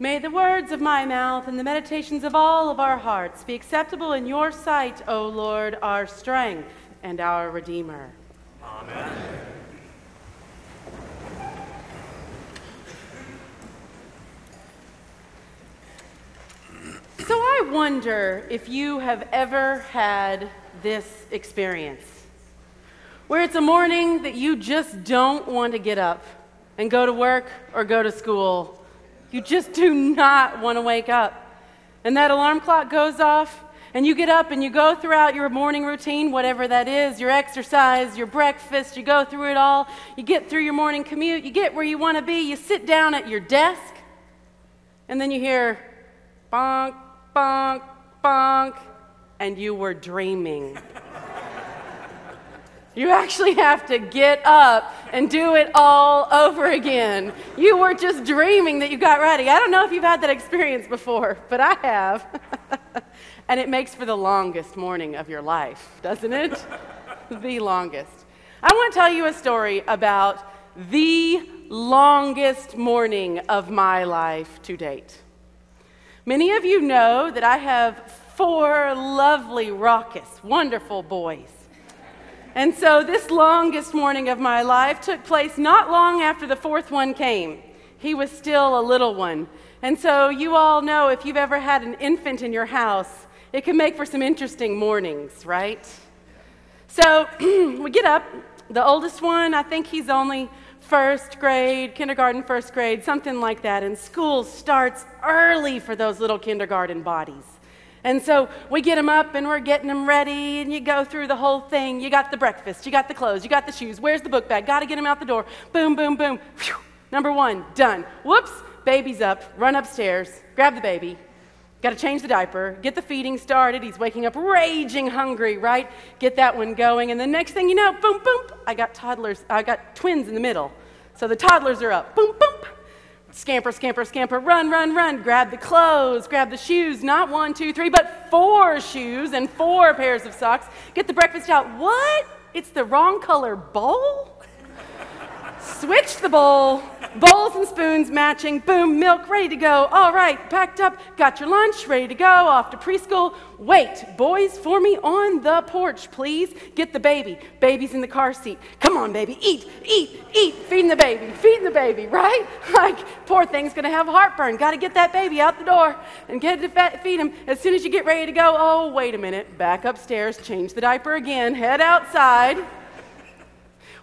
May the words of my mouth and the meditations of all of our hearts be acceptable in your sight, O Lord, our strength and our Redeemer. Amen. So I wonder if you have ever had this experience where it's a morning that you just don't want to get up and go to work or go to school you just do not want to wake up. And that alarm clock goes off, and you get up and you go throughout your morning routine, whatever that is your exercise, your breakfast, you go through it all. You get through your morning commute, you get where you want to be, you sit down at your desk, and then you hear bonk, bonk, bonk, and you were dreaming. You actually have to get up and do it all over again. You were just dreaming that you got ready. I don't know if you've had that experience before, but I have. and it makes for the longest morning of your life, doesn't it? the longest. I want to tell you a story about the longest morning of my life to date. Many of you know that I have four lovely, raucous, wonderful boys. And so this longest morning of my life took place not long after the fourth one came. He was still a little one. And so you all know if you've ever had an infant in your house, it can make for some interesting mornings, right? So we get up. The oldest one, I think he's only first grade, kindergarten, first grade, something like that. And school starts early for those little kindergarten bodies. And so we get them up and we're getting them ready, and you go through the whole thing. You got the breakfast, you got the clothes, you got the shoes. Where's the book bag? Got to get them out the door. Boom, boom, boom. Whew. Number one, done. Whoops, baby's up. Run upstairs, grab the baby. Got to change the diaper, get the feeding started. He's waking up raging hungry, right? Get that one going. And the next thing you know, boom, boom, I got toddlers, I got twins in the middle. So the toddlers are up. Boom, boom. Scamper, scamper, scamper, run, run, run. Grab the clothes, grab the shoes. Not one, two, three, but four shoes and four pairs of socks. Get the breakfast out. What? It's the wrong color bowl? Switch the bowl. Bowls and spoons matching. Boom, milk ready to go. All right, packed up. Got your lunch ready to go. Off to preschool. Wait, boys, for me on the porch, please. Get the baby. Baby's in the car seat. Come on, baby. Eat, eat, eat. Feeding the baby. Feeding the baby, right? Like, poor thing's gonna have heartburn. Got to get that baby out the door and get to feed him. As soon as you get ready to go, oh, wait a minute. Back upstairs, change the diaper again, head outside.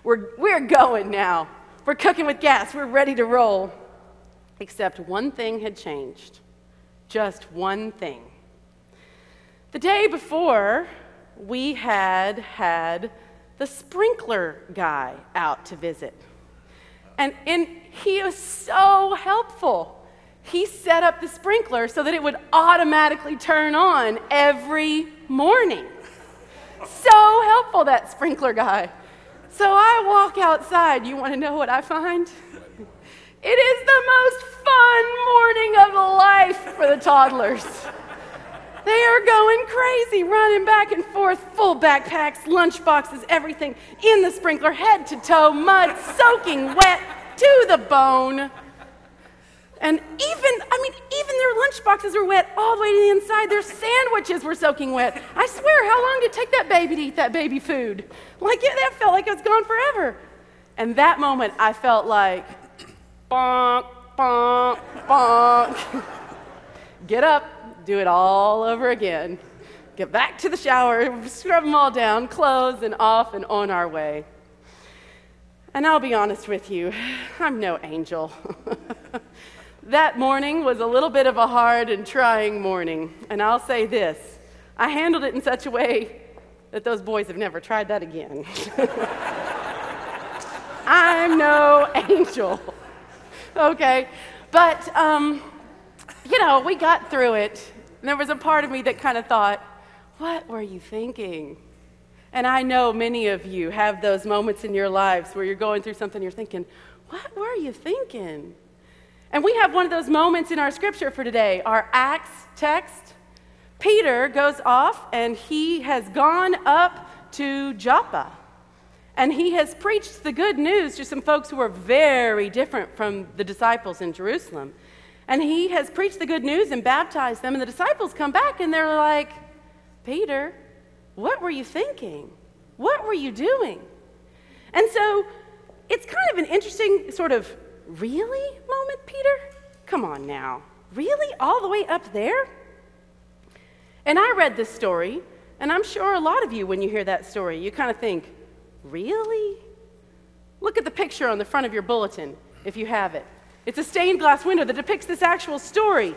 We're, we're going now. We're cooking with gas. We're ready to roll. Except one thing had changed. Just one thing. The day before, we had had the sprinkler guy out to visit. And, and he was so helpful. He set up the sprinkler so that it would automatically turn on every morning. So helpful, that sprinkler guy. So I walk outside. You want to know what I find? It is the most fun morning of life for the toddlers. They are going crazy, running back and forth, full backpacks, lunch boxes, everything in the sprinkler, head to toe, mud, soaking wet to the bone. And even, I mean, even their lunch boxes were wet all the way to the inside. Their sandwiches were soaking wet. I swear, how long did it take that baby to eat that baby food? Like, yeah, that felt like it was gone forever. And that moment, I felt like, bonk, bonk, bonk. Get up, do it all over again. Get back to the shower, scrub them all down, clothes, and off and on our way. And I'll be honest with you, I'm no angel. That morning was a little bit of a hard and trying morning, and I'll say this I handled it in such a way that those boys have never tried that again. I'm no angel, okay? But, um, you know, we got through it, and there was a part of me that kind of thought, what were you thinking? And I know many of you have those moments in your lives where you're going through something, you're thinking, what were you thinking? And we have one of those moments in our scripture for today, our Acts text. Peter goes off and he has gone up to Joppa. And he has preached the good news to some folks who are very different from the disciples in Jerusalem. And he has preached the good news and baptized them. And the disciples come back and they're like, Peter, what were you thinking? What were you doing? And so it's kind of an interesting sort of, really moment, Peter? Come on now. Really? All the way up there? And I read this story, and I'm sure a lot of you, when you hear that story, you kind of think, really? Look at the picture on the front of your bulletin, if you have it. It's a stained glass window that depicts this actual story.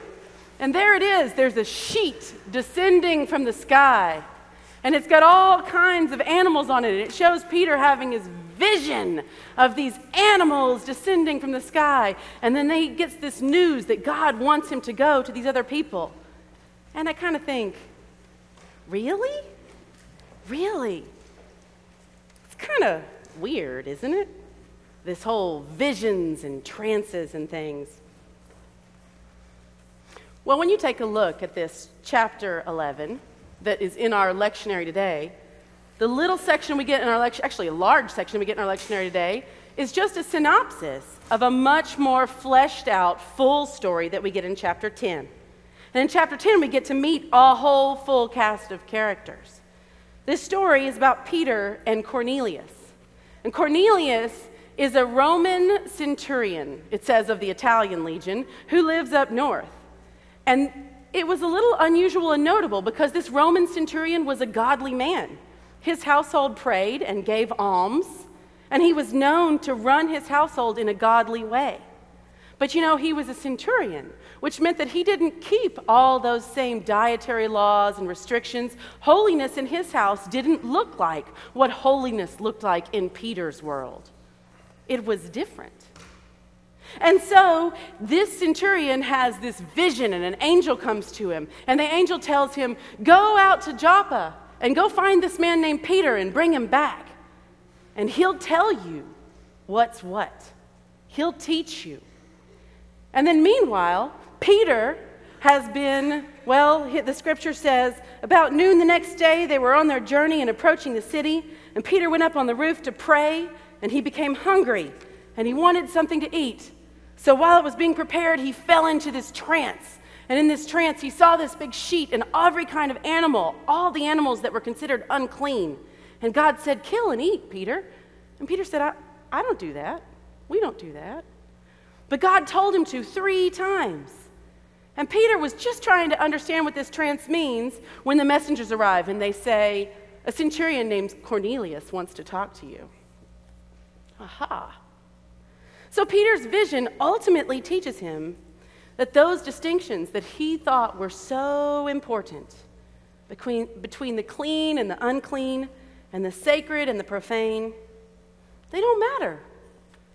And there it is. There's a sheet descending from the sky. And it's got all kinds of animals on it. It shows Peter having his vision of these animals descending from the sky. And then he gets this news that God wants him to go to these other people. And I kind of think, really? Really? It's kind of weird, isn't it? This whole visions and trances and things. Well, when you take a look at this chapter 11 that is in our lectionary today, the little section we get in our lecture, actually a large section we get in our lectionary today, is just a synopsis of a much more fleshed out, full story that we get in chapter 10. And in chapter 10, we get to meet a whole full cast of characters. This story is about Peter and Cornelius. And Cornelius is a Roman centurion, it says of the Italian legion, who lives up north. And it was a little unusual and notable because this Roman centurion was a godly man. His household prayed and gave alms, and he was known to run his household in a godly way. But you know, he was a centurion, which meant that he didn't keep all those same dietary laws and restrictions. Holiness in his house didn't look like what holiness looked like in Peter's world, it was different. And so this centurion has this vision, and an angel comes to him, and the angel tells him, Go out to Joppa and go find this man named Peter and bring him back. And he'll tell you what's what, he'll teach you. And then, meanwhile, Peter has been, well, the scripture says, about noon the next day, they were on their journey and approaching the city. And Peter went up on the roof to pray, and he became hungry, and he wanted something to eat. So while it was being prepared, he fell into this trance. And in this trance, he saw this big sheet and every kind of animal, all the animals that were considered unclean. And God said, Kill and eat, Peter. And Peter said, I, I don't do that. We don't do that. But God told him to three times. And Peter was just trying to understand what this trance means when the messengers arrive and they say, A centurion named Cornelius wants to talk to you. Aha. So Peter's vision ultimately teaches him that those distinctions that he thought were so important between, between the clean and the unclean and the sacred and the profane, they don't matter.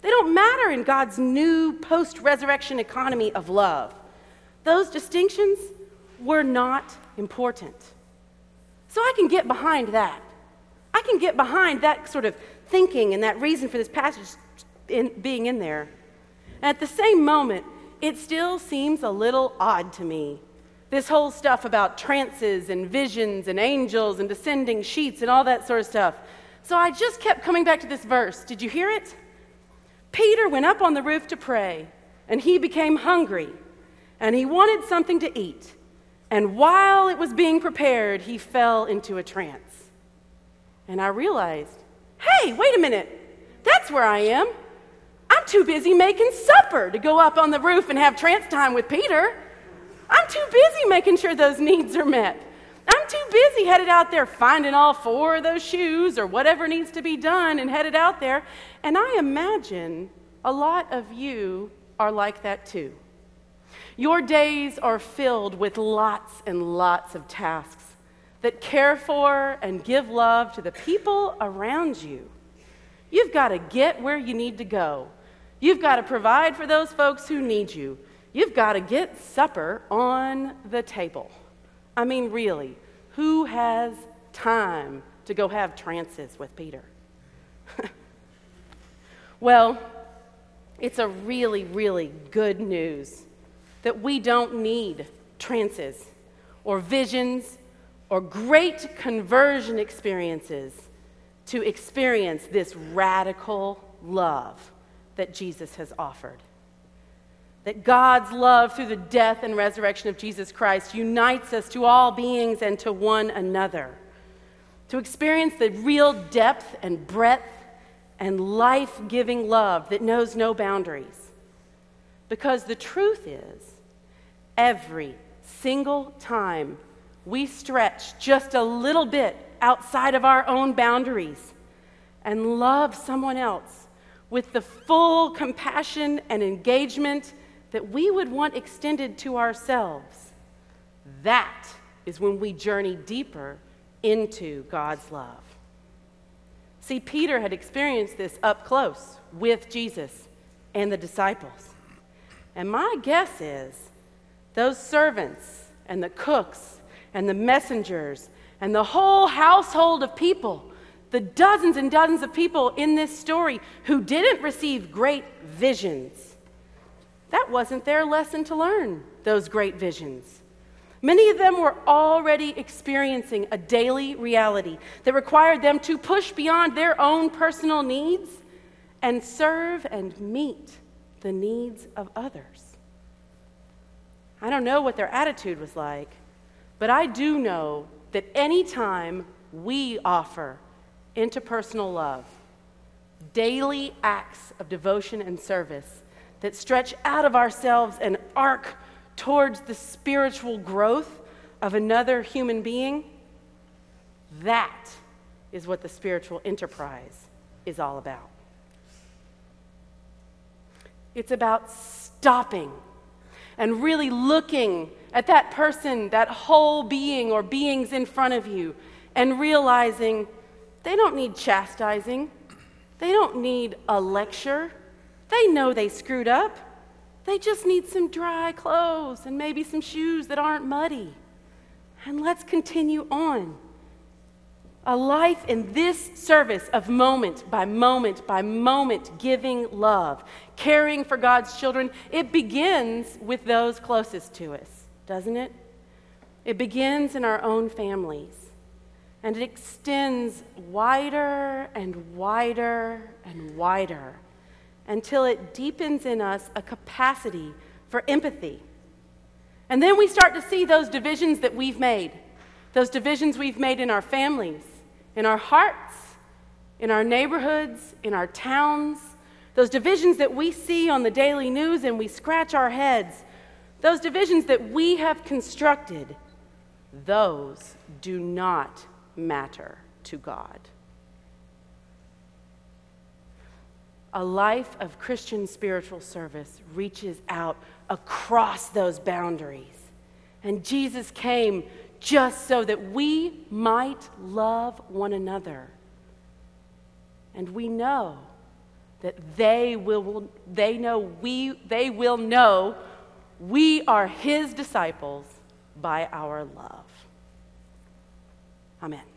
They don't matter in God's new post resurrection economy of love. Those distinctions were not important. So I can get behind that. I can get behind that sort of thinking and that reason for this passage in, being in there. And at the same moment, it still seems a little odd to me. This whole stuff about trances and visions and angels and descending sheets and all that sort of stuff. So I just kept coming back to this verse. Did you hear it? Peter went up on the roof to pray, and he became hungry, and he wanted something to eat. And while it was being prepared, he fell into a trance. And I realized, hey, wait a minute, that's where I am. I'm too busy making supper to go up on the roof and have trance time with Peter. I'm too busy making sure those needs are met. I'm too busy headed out there finding all four of those shoes or whatever needs to be done and headed out there. And I imagine a lot of you are like that too. Your days are filled with lots and lots of tasks that care for and give love to the people around you. You've got to get where you need to go. You've got to provide for those folks who need you. You've got to get supper on the table. I mean, really, who has time to go have trances with Peter? well, it's a really, really good news that we don't need trances or visions or great conversion experiences to experience this radical love that Jesus has offered. that God's love through the death and resurrection of Jesus Christ unites us to all beings and to one another. To experience the real depth and breadth and life giving love that knows no boundaries. Because the truth is, every single time we stretch just a little bit outside of our own boundaries and love someone else with the full compassion and engagement that we would want extended to ourselves, that is when we journey deeper into God's love. See, Peter had experienced this up close with Jesus and the disciples. And my guess is those servants and the cooks and the messengers and the whole household of people, the dozens and dozens of people in this story who didn't receive great visions that wasn't their lesson to learn, those great visions. Many of them were already experiencing a daily reality that required them to push beyond their own personal needs and serve and meet the needs of others. I don't know what their attitude was like, but I do know that anytime we offer interpersonal love, daily acts of devotion and service, that stretch out of ourselves and arc towards the spiritual growth of another human being, that is what the spiritual enterprise is all about. It's about stopping and really looking at that person, that whole being or beings in front of you, and realizing they don't need chastising, they don't need a lecture. They know they screwed up. They just need some dry clothes and maybe some shoes that aren't muddy. And let's continue on. A life in this service of moment by moment by moment giving love, caring for God's children, it begins with those closest to us, doesn't it? It begins in our own families. And it extends wider and wider and wider until it deepens in us a capacity for empathy. And then we start to see those divisions that we've made, those divisions we've made in our families, in our hearts, in our neighborhoods, in our towns, those divisions that we see on the daily news and we scratch our heads, those divisions that we have constructed, those do not matter to God. A life of Christian spiritual service reaches out across those boundaries. And Jesus came just so that we might love one another. And we know that they will they know we they will know we are his disciples by our love. Amen.